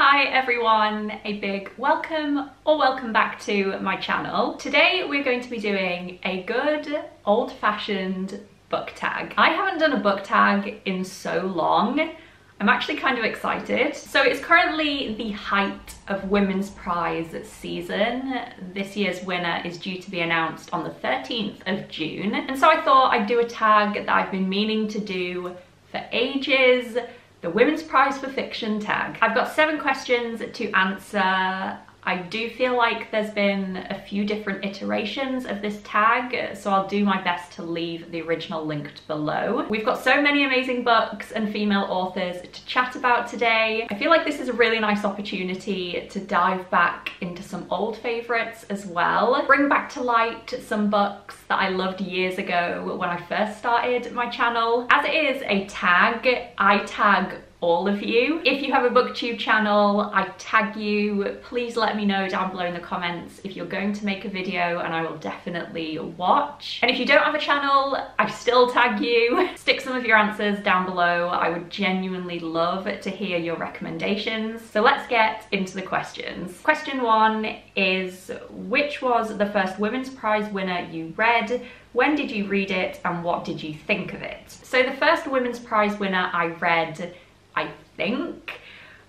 Hi everyone, a big welcome or welcome back to my channel. Today we're going to be doing a good old-fashioned book tag. I haven't done a book tag in so long. I'm actually kind of excited. So it's currently the height of Women's Prize season. This year's winner is due to be announced on the 13th of June. And so I thought I'd do a tag that I've been meaning to do for ages, the Women's Prize for Fiction tag. I've got seven questions to answer I do feel like there's been a few different iterations of this tag, so I'll do my best to leave the original linked below. We've got so many amazing books and female authors to chat about today. I feel like this is a really nice opportunity to dive back into some old favourites as well. Bring back to light some books that I loved years ago when I first started my channel. As it is a tag, I tag all of you. If you have a booktube channel, I tag you. Please let me know down below in the comments if you're going to make a video and I will definitely watch. And if you don't have a channel, I still tag you. Stick some of your answers down below. I would genuinely love to hear your recommendations. So let's get into the questions. Question one is, which was the first Women's Prize winner you read? When did you read it and what did you think of it? So the first Women's Prize winner I read I think,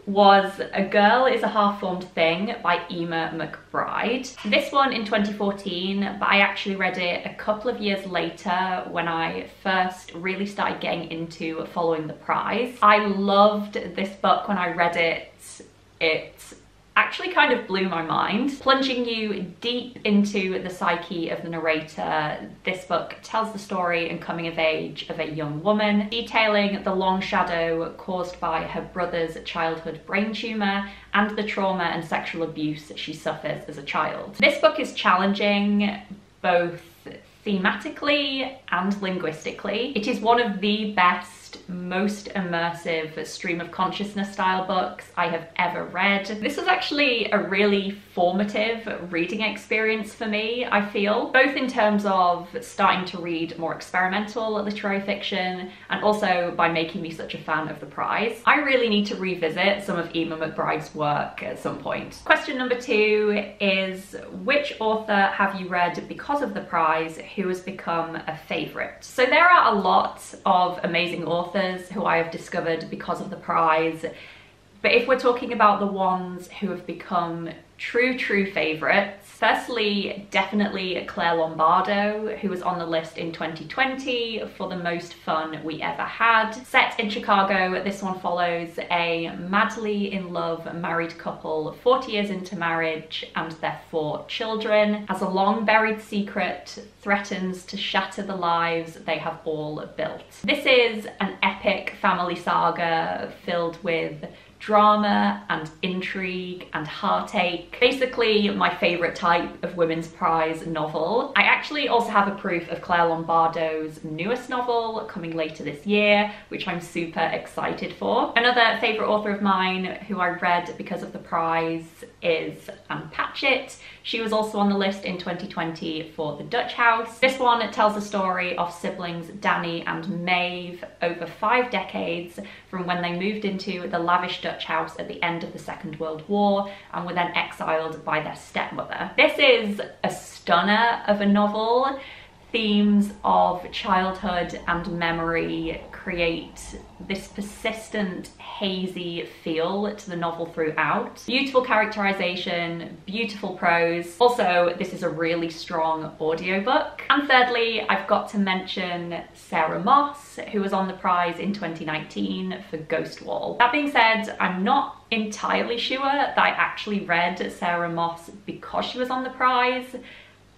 was A Girl is a Half-Formed Thing by Eimear McBride. This one in 2014, but I actually read it a couple of years later when I first really started getting into following the prize. I loved this book when I read it. It actually kind of blew my mind. Plunging you deep into the psyche of the narrator, this book tells the story and coming of age of a young woman, detailing the long shadow caused by her brother's childhood brain tumour and the trauma and sexual abuse she suffers as a child. This book is challenging both thematically and linguistically. It is one of the best most immersive stream of consciousness style books I have ever read. This was actually a really formative reading experience for me, I feel, both in terms of starting to read more experimental literary fiction and also by making me such a fan of the prize. I really need to revisit some of Eimear McBride's work at some point. Question number two is which author have you read because of the prize who has become a favourite? So there are a lot of amazing authors authors who I have discovered because of the prize. But if we're talking about the ones who have become true, true favourites. Firstly, definitely Claire Lombardo, who was on the list in 2020 for the most fun we ever had. Set in Chicago, this one follows a madly in love married couple 40 years into marriage and their four children, as a long buried secret threatens to shatter the lives they have all built. This is an epic family saga filled with drama and intrigue and heartache. Basically my favourite type of Women's Prize novel. I actually also have a proof of Claire Lombardo's newest novel coming later this year, which I'm super excited for. Another favourite author of mine who I read because of the prize is um, Ann Patchett. She was also on the list in 2020 for The Dutch House. This one tells the story of siblings Danny and Maeve over five decades from when they moved into the lavish Dutch house at the end of the Second World War and were then exiled by their stepmother. This is a stunner of a novel themes of childhood and memory create this persistent hazy feel to the novel throughout. Beautiful characterization, beautiful prose. Also, this is a really strong audiobook. And thirdly, I've got to mention Sarah Moss, who was on the prize in 2019 for Ghost Wall. That being said, I'm not entirely sure that I actually read Sarah Moss because she was on the prize.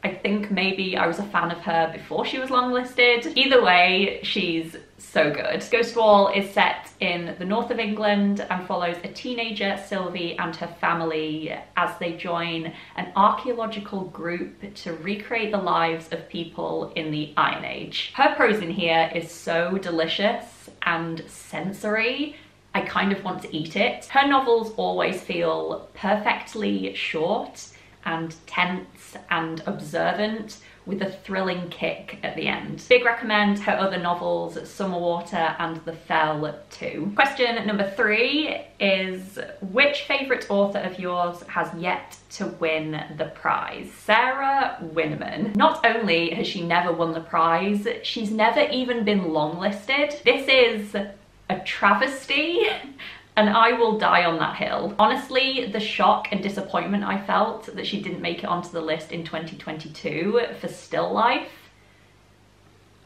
I think maybe I was a fan of her before she was longlisted. Either way, she's so good. Ghost Wall is set in the north of England and follows a teenager, Sylvie, and her family as they join an archaeological group to recreate the lives of people in the Iron Age. Her prose in here is so delicious and sensory I kind of want to eat it. Her novels always feel perfectly short and tense and observant with a thrilling kick at the end. Big recommend her other novels, Summer Water and The Fell too. Question number three is which favourite author of yours has yet to win the prize? Sarah Winman. Not only has she never won the prize, she's never even been longlisted. This is a travesty and I will die on that hill. Honestly, the shock and disappointment I felt that she didn't make it onto the list in 2022 for Still Life,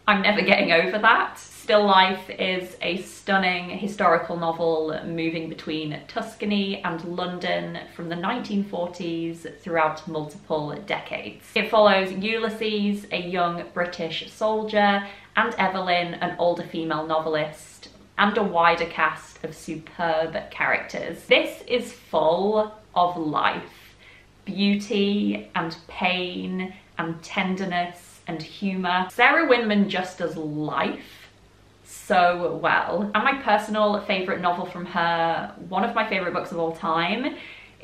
I'm never getting over that. Still Life is a stunning historical novel moving between Tuscany and London from the 1940s throughout multiple decades. It follows Ulysses, a young British soldier, and Evelyn, an older female novelist, and a wider cast of superb characters. This is full of life, beauty and pain and tenderness and humour. Sarah Winman just does life so well. And my personal favourite novel from her, one of my favourite books of all time,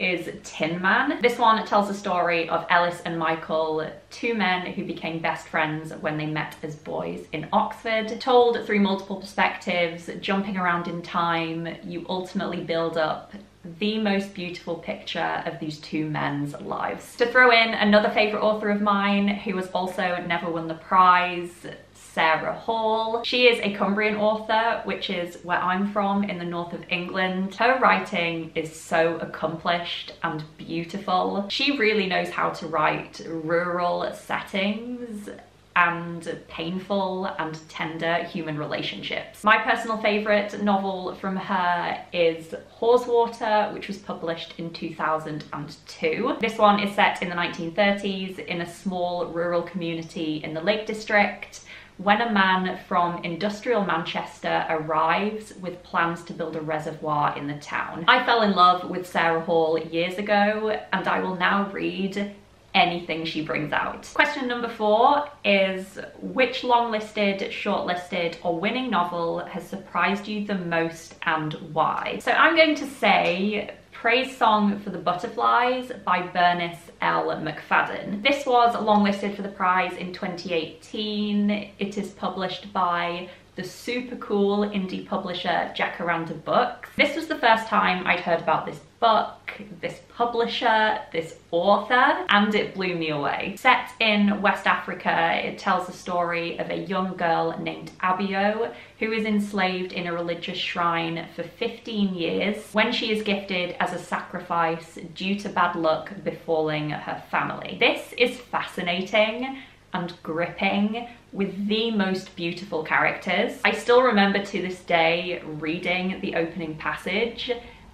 is Tin Man. This one tells the story of Ellis and Michael, two men who became best friends when they met as boys in Oxford. Told through multiple perspectives, jumping around in time, you ultimately build up the most beautiful picture of these two men's lives. To throw in another favourite author of mine who has also never won the prize, Sarah Hall. She is a Cumbrian author, which is where I'm from in the north of England. Her writing is so accomplished and beautiful. She really knows how to write rural settings and painful and tender human relationships. My personal favourite novel from her is Haweswater, which was published in 2002. This one is set in the 1930s in a small rural community in the Lake District when a man from industrial Manchester arrives with plans to build a reservoir in the town. I fell in love with Sarah Hall years ago and I will now read anything she brings out. Question number four is which long-listed, shortlisted or winning novel has surprised you the most and why? So I'm going to say Praise Song for the Butterflies by Bernice L. McFadden. This was longlisted for the prize in 2018. It is published by the super cool indie publisher Jacaranda Books. This was the first time I'd heard about this book, this publisher, this author, and it blew me away. Set in West Africa, it tells the story of a young girl named Abeo who is enslaved in a religious shrine for 15 years when she is gifted as a sacrifice due to bad luck befalling her family. This is fascinating and gripping with the most beautiful characters. I still remember to this day reading the opening passage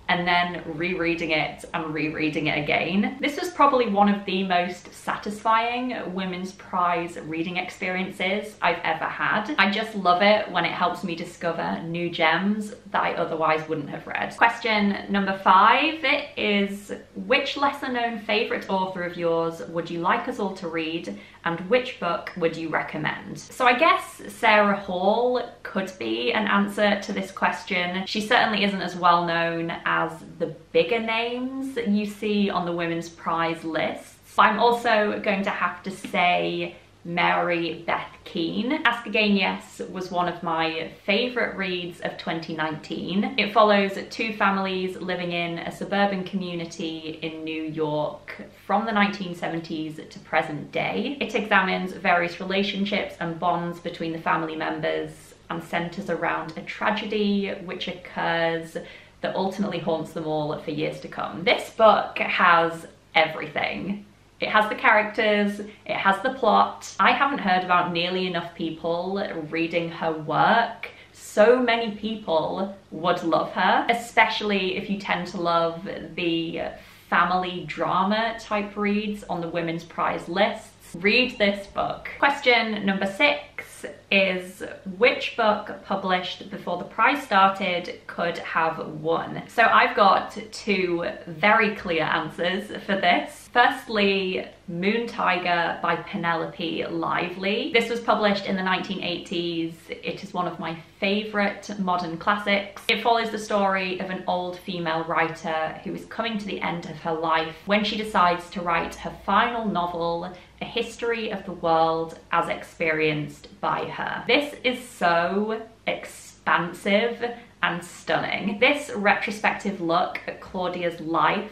and then rereading it and rereading it again. This was probably one of the most satisfying Women's Prize reading experiences I've ever had. I just love it when it helps me discover new gems that I otherwise wouldn't have read. Question number five is which lesser known favourite author of yours would you like us all to read and which book would you recommend? So I guess Sarah Hall could be an answer to this question. She certainly isn't as well known as the bigger names you see on the Women's Prize lists. I'm also going to have to say Mary Beth Keane. Ask Again Yes was one of my favourite reads of 2019. It follows two families living in a suburban community in New York from the 1970s to present day. It examines various relationships and bonds between the family members and centres around a tragedy which occurs that ultimately haunts them all for years to come. This book has everything it has the characters, it has the plot. I haven't heard about nearly enough people reading her work. So many people would love her, especially if you tend to love the family drama type reads on the Women's Prize lists. Read this book. Question number six is which book published before the prize started could have won? So I've got two very clear answers for this. Firstly, Moon Tiger by Penelope Lively. This was published in the 1980s. It is one of my favourite modern classics. It follows the story of an old female writer who is coming to the end of her life when she decides to write her final novel, A History of the World as Experienced by Her. This is so expansive and stunning. This retrospective look at Claudia's life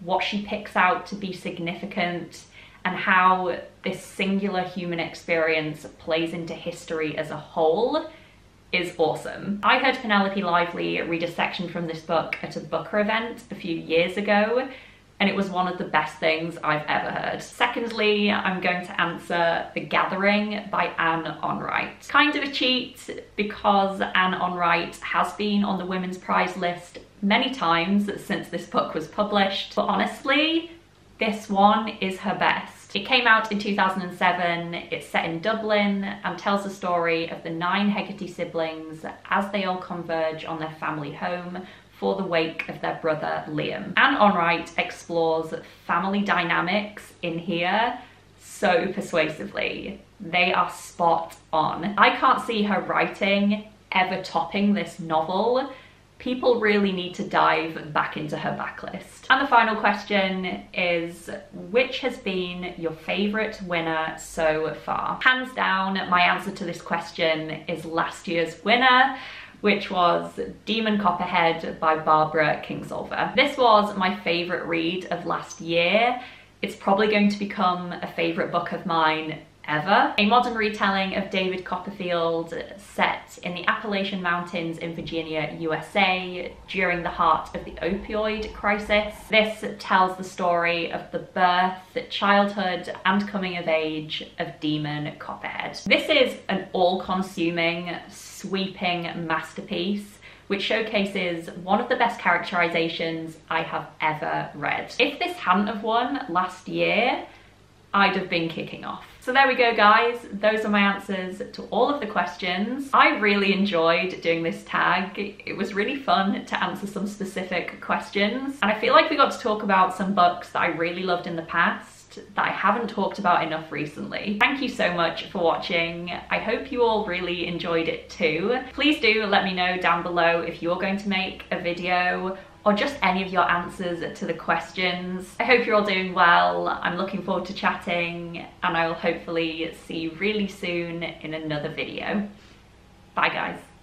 what she picks out to be significant and how this singular human experience plays into history as a whole is awesome. I heard Penelope Lively read a section from this book at a Booker event a few years ago and it was one of the best things I've ever heard. Secondly, I'm going to answer The Gathering by Anne Enright. Kind of a cheat because Anne Enright has been on the Women's Prize list many times since this book was published, but honestly, this one is her best. It came out in 2007, it's set in Dublin and tells the story of the nine Hegarty siblings as they all converge on their family home for the wake of their brother Liam. Anne Enright explores family dynamics in here so persuasively. They are spot on. I can't see her writing ever topping this novel people really need to dive back into her backlist. And the final question is, which has been your favourite winner so far? Hands down, my answer to this question is last year's winner, which was Demon Copperhead by Barbara Kingsolver. This was my favourite read of last year. It's probably going to become a favourite book of mine ever. A modern retelling of David Copperfield set in the Appalachian Mountains in Virginia, USA during the heart of the opioid crisis. This tells the story of the birth, childhood and coming of age of Demon Copperhead. This is an all-consuming, sweeping masterpiece which showcases one of the best characterizations I have ever read. If this hadn't have won last year, I'd have been kicking off. So there we go guys, those are my answers to all of the questions. I really enjoyed doing this tag. It was really fun to answer some specific questions and I feel like we got to talk about some books that I really loved in the past that I haven't talked about enough recently. Thank you so much for watching. I hope you all really enjoyed it too. Please do let me know down below if you're going to make a video or just any of your answers to the questions. I hope you're all doing well. I'm looking forward to chatting and I will hopefully see you really soon in another video. Bye guys.